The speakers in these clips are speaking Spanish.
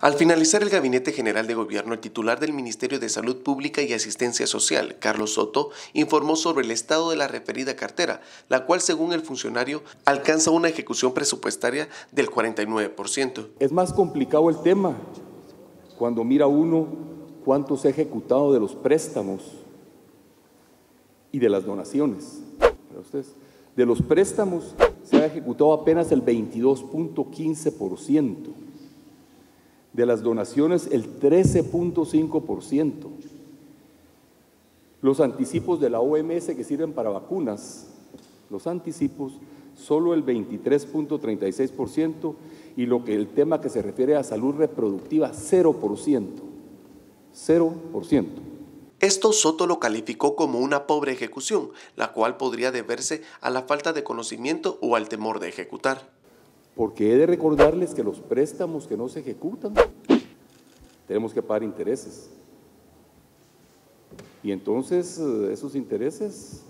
Al finalizar el Gabinete General de Gobierno, el titular del Ministerio de Salud Pública y Asistencia Social, Carlos Soto, informó sobre el estado de la referida cartera, la cual, según el funcionario, alcanza una ejecución presupuestaria del 49%. Es más complicado el tema cuando mira uno cuánto se ha ejecutado de los préstamos y de las donaciones. De los préstamos se ha ejecutado apenas el 22.15% de las donaciones el 13.5%. Los anticipos de la OMS que sirven para vacunas, los anticipos, solo el 23.36% y lo que el tema que se refiere a salud reproductiva, 0%. 0%. Esto Soto lo calificó como una pobre ejecución, la cual podría deberse a la falta de conocimiento o al temor de ejecutar porque he de recordarles que los préstamos que no se ejecutan, tenemos que pagar intereses. Y entonces eh, esos intereses...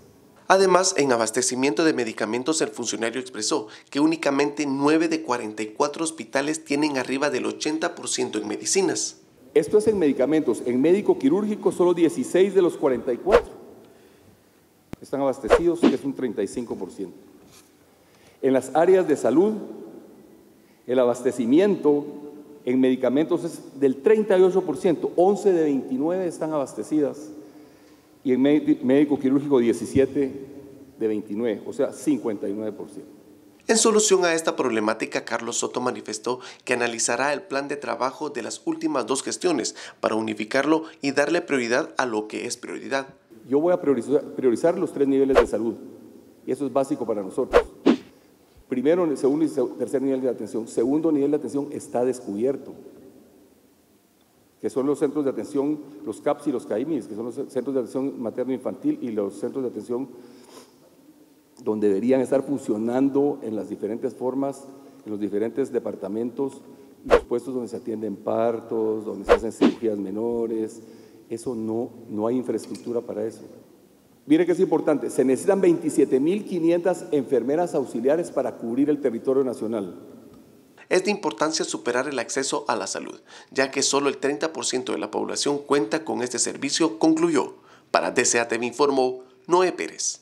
Además, en abastecimiento de medicamentos, el funcionario expresó que únicamente 9 de 44 hospitales tienen arriba del 80% en medicinas. Esto es en medicamentos. En médico quirúrgico, solo 16 de los 44 están abastecidos, que es un 35%. En las áreas de salud, el abastecimiento en medicamentos es del 38%, 11 de 29 están abastecidas y en médico quirúrgico 17 de 29, o sea, 59%. En solución a esta problemática, Carlos Soto manifestó que analizará el plan de trabajo de las últimas dos gestiones para unificarlo y darle prioridad a lo que es prioridad. Yo voy a priorizar, priorizar los tres niveles de salud y eso es básico para nosotros. Primero, segundo y tercer nivel de atención. Segundo nivel de atención está descubierto, que son los centros de atención, los CAPS y los CAIMIS, que son los centros de atención materno-infantil y los centros de atención donde deberían estar funcionando en las diferentes formas, en los diferentes departamentos, los puestos donde se atienden partos, donde se hacen cirugías menores. Eso no, no hay infraestructura para eso. Mire que es importante, se necesitan 27.500 enfermeras auxiliares para cubrir el territorio nacional. Es de importancia superar el acceso a la salud, ya que solo el 30% de la población cuenta con este servicio, concluyó. Para DCATV informó Noé Pérez.